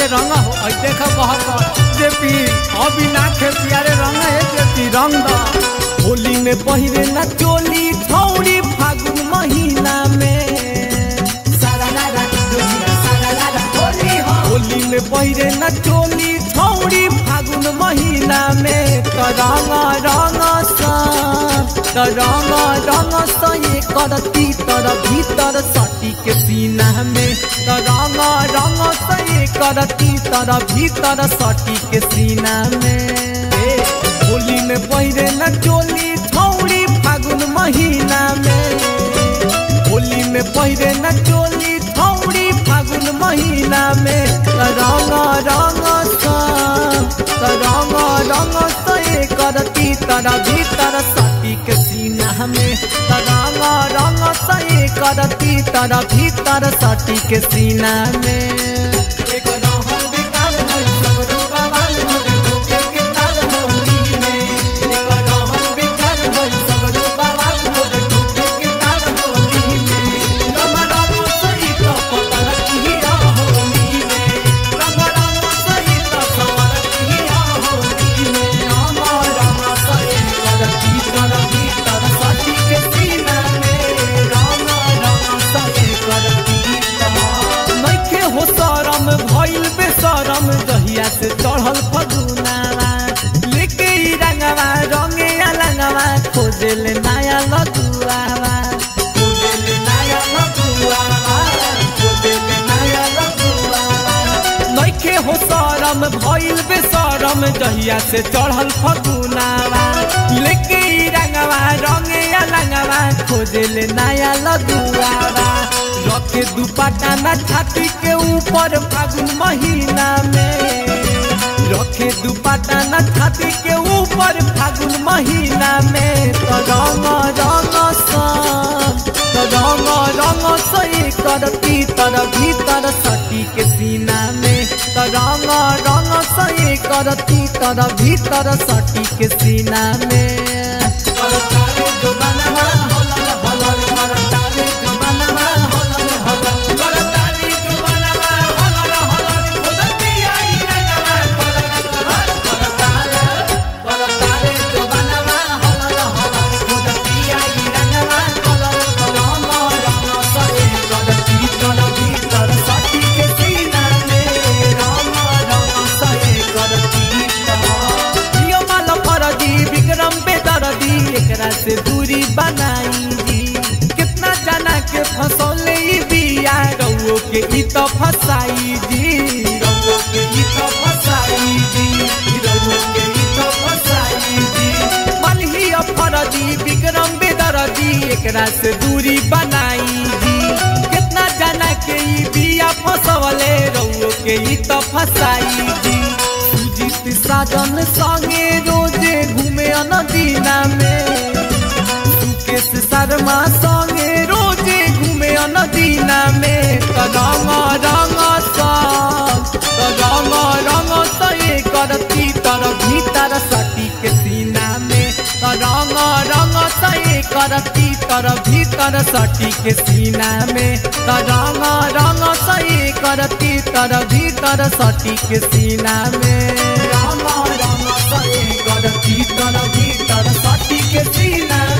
अरे रंगा हो देखा बहुत जेपी, अभी ना खेपी अरे रंगा है, जेपी रंग। होली में पहिरे ना चोली छौड़ी फागुन महीना में। होली में पहिरे ना चोली छौड़ी फागुन महीना में। त रंग रंग सा रंग रंग सा करती तर भीतर सटी के सीना में। त रंग सा करती तर भीतर सटी के सीना में। होली में पहिरे न चोली छौड़ी फागुन महीना में। होली में पहिरे न चोली छौड़ी फागुन महीना में। रंग रंग रंग रंग करती तर भीतर सटी के सीना में। रंग रंग ए करती तर भीतर सटी के सीना में। शरम भइल बेसरम जहिया से चढ़ल फगुनावा लेके रंगवा, रंगे अलंगवा खोजेल नया लगुआवा रखे दुपट्टा ना छाती के ऊपर फागुन महीना में। रखे दुपट्टा ना छाती के ऊपर फागुन महीना सही करती तर भीतर सटी के सीना में। के तो फसाई जी विक्रम बेदरदी एकरा से दूरी बनाई कितना जाना के ई बिया फसवले रउओ के ई तो फसाई जी सये करती तर भीतर सटी के सीना में। रंग रंग सही करती तर भीतर सटी के सीना में। रंग रंग सही करती तर भीतर सटी के सीना में